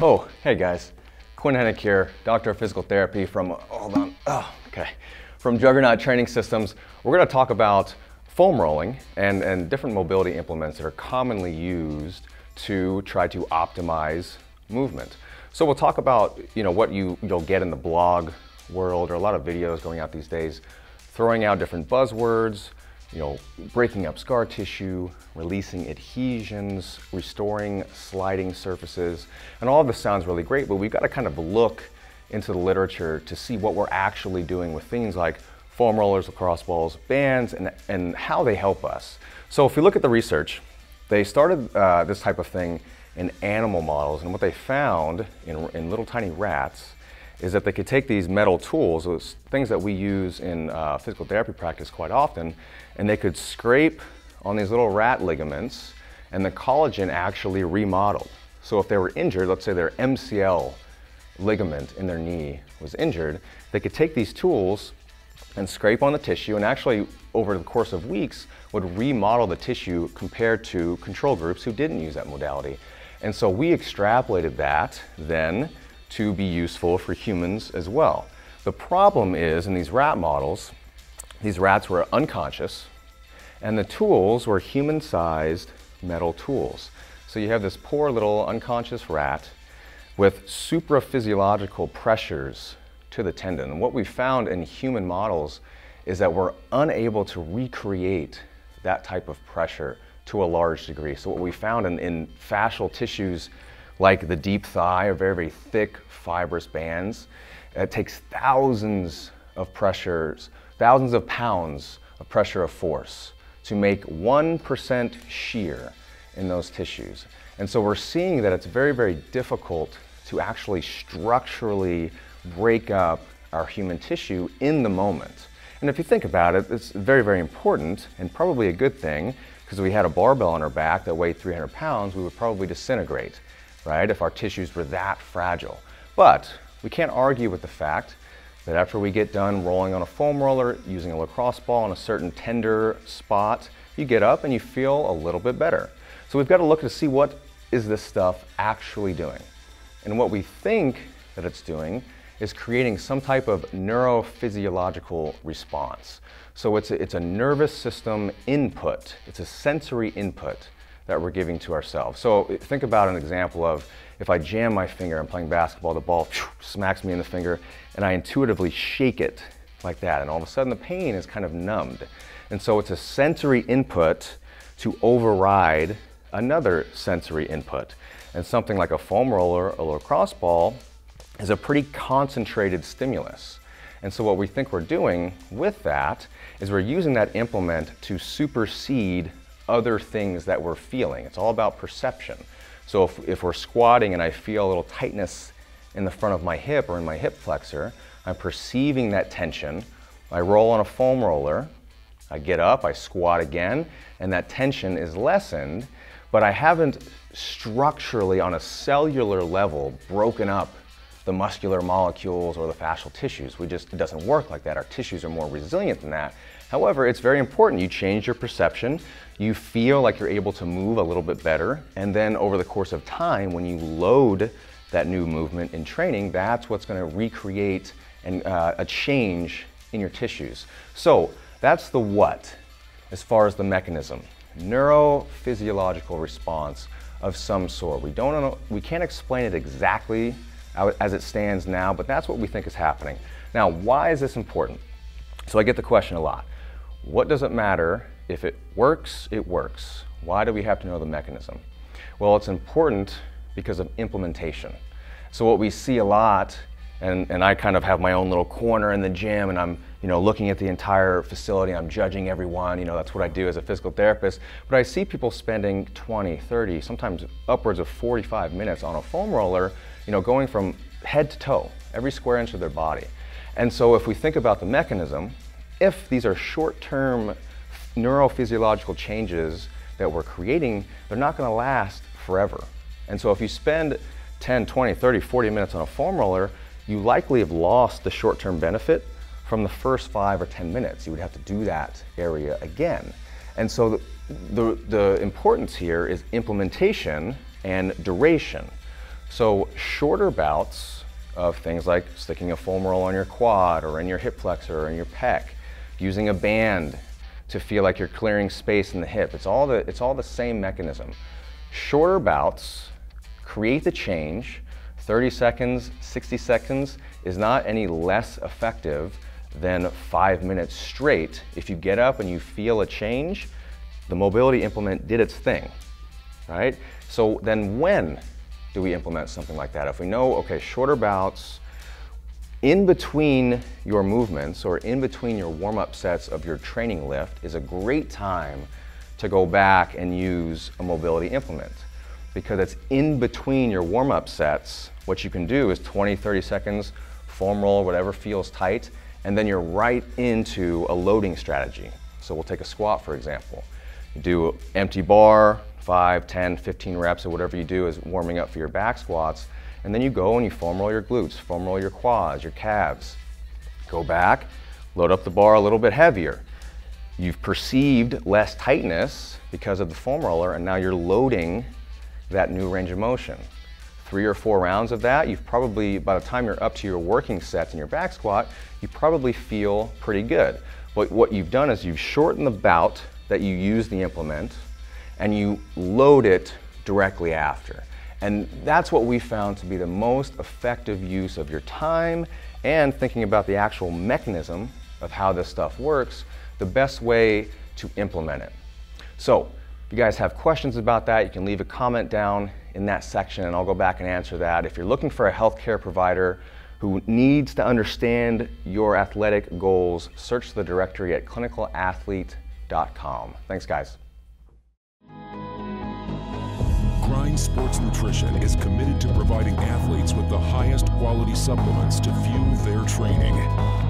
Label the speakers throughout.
Speaker 1: Oh, hey guys. Quinn Henoch here, Doctor of Physical Therapy from, oh, hold on, oh, okay, from Juggernaut Training Systems. We're gonna talk about foam rolling and, and different mobility implements that are commonly used to try to optimize movement. So we'll talk about, you know, what you, you'll get in the blog world or a lot of videos going out these days, throwing out different buzzwords, you know, breaking up scar tissue, releasing adhesions, restoring sliding surfaces. And all of this sounds really great, but we've got to kind of look into the literature to see what we're actually doing with things like foam rollers, lacrosse balls, bands, and, and how they help us. So if we look at the research, they started uh, this type of thing in animal models, and what they found in, in little tiny rats is that they could take these metal tools, those things that we use in uh, physical therapy practice quite often, and they could scrape on these little rat ligaments, and the collagen actually remodeled. So if they were injured, let's say their MCL ligament in their knee was injured, they could take these tools and scrape on the tissue and actually over the course of weeks would remodel the tissue compared to control groups who didn't use that modality. And so we extrapolated that then to be useful for humans as well. The problem is in these rat models, these rats were unconscious and the tools were human-sized metal tools. So you have this poor little unconscious rat with supraphysiological pressures to the tendon. And what we found in human models is that we're unable to recreate that type of pressure to a large degree. So what we found in, in fascial tissues like the deep thigh or very, very thick fibrous bands. It takes thousands of pressures, thousands of pounds of pressure of force to make 1% shear in those tissues. And so we're seeing that it's very, very difficult to actually structurally break up our human tissue in the moment. And if you think about it, it's very, very important and probably a good thing because if we had a barbell on our back that weighed 300 pounds, we would probably disintegrate right, if our tissues were that fragile. But we can't argue with the fact that after we get done rolling on a foam roller, using a lacrosse ball on a certain tender spot, you get up and you feel a little bit better. So we've got to look to see what is this stuff actually doing. And what we think that it's doing is creating some type of neurophysiological response. So it's a, it's a nervous system input, it's a sensory input that we're giving to ourselves. So think about an example of if I jam my finger, I'm playing basketball, the ball smacks me in the finger, and I intuitively shake it like that, and all of a sudden the pain is kind of numbed. And so it's a sensory input to override another sensory input. And something like a foam roller or a lacrosse ball is a pretty concentrated stimulus. And so what we think we're doing with that is we're using that implement to supersede other things that we're feeling. It's all about perception. So if, if we're squatting and I feel a little tightness in the front of my hip or in my hip flexor, I'm perceiving that tension. I roll on a foam roller, I get up, I squat again, and that tension is lessened, but I haven't structurally on a cellular level broken up the muscular molecules or the fascial tissues. We just, it doesn't work like that. Our tissues are more resilient than that. However, it's very important. You change your perception, you feel like you're able to move a little bit better, and then over the course of time, when you load that new movement in training, that's what's going to recreate and, uh, a change in your tissues. So that's the what as far as the mechanism. Neurophysiological response of some sort. We, don't know, we can't explain it exactly as it stands now, but that's what we think is happening. Now, why is this important? So I get the question a lot. What does it matter if it works, it works. Why do we have to know the mechanism? Well, it's important because of implementation. So what we see a lot, and, and I kind of have my own little corner in the gym and I'm you know, looking at the entire facility, I'm judging everyone, you know, that's what I do as a physical therapist. But I see people spending 20, 30, sometimes upwards of 45 minutes on a foam roller, you know, going from head to toe, every square inch of their body. And so if we think about the mechanism, if these are short-term neurophysiological changes that we're creating, they're not going to last forever. And so if you spend 10, 20, 30, 40 minutes on a foam roller, you likely have lost the short-term benefit from the first five or 10 minutes. You would have to do that area again. And so the, the, the importance here is implementation and duration. So shorter bouts of things like sticking a foam roll on your quad or in your hip flexor or in your pec, using a band to feel like you're clearing space in the hip. It's all the, it's all the same mechanism. Shorter bouts create the change. 30 seconds, 60 seconds is not any less effective than five minutes straight. If you get up and you feel a change, the mobility implement did its thing, right? So then when do we implement something like that? If we know, okay, shorter bouts, in between your movements or in between your warm-up sets of your training lift is a great time to go back and use a mobility implement because it's in between your warm-up sets. What you can do is 20, 30 seconds, foam roll, whatever feels tight, and then you're right into a loading strategy. So we'll take a squat, for example. You do empty bar, 5, 10, 15 reps or whatever you do is warming up for your back squats. And then you go and you foam roll your glutes, foam roll your quads, your calves. Go back, load up the bar a little bit heavier. You've perceived less tightness because of the foam roller and now you're loading that new range of motion. Three or four rounds of that, you've probably, by the time you're up to your working sets in your back squat, you probably feel pretty good. But what you've done is you've shortened the bout that you use the implement and you load it directly after. And that's what we found to be the most effective use of your time and thinking about the actual mechanism of how this stuff works, the best way to implement it. So, if you guys have questions about that, you can leave a comment down in that section and I'll go back and answer that. If you're looking for a healthcare provider who needs to understand your athletic goals, search the directory at clinicalathlete.com. Thanks, guys.
Speaker 2: Grind Sports Nutrition is committed to providing athletes with the highest quality supplements to fuel their training.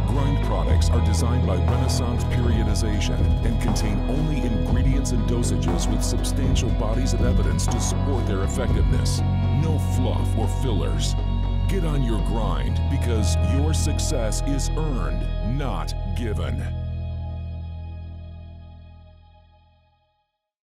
Speaker 2: Grind products are designed by Renaissance Periodization and contain only ingredients and dosages with substantial bodies of evidence to support their effectiveness. No fluff or fillers. Get on your grind because your success is earned, not given.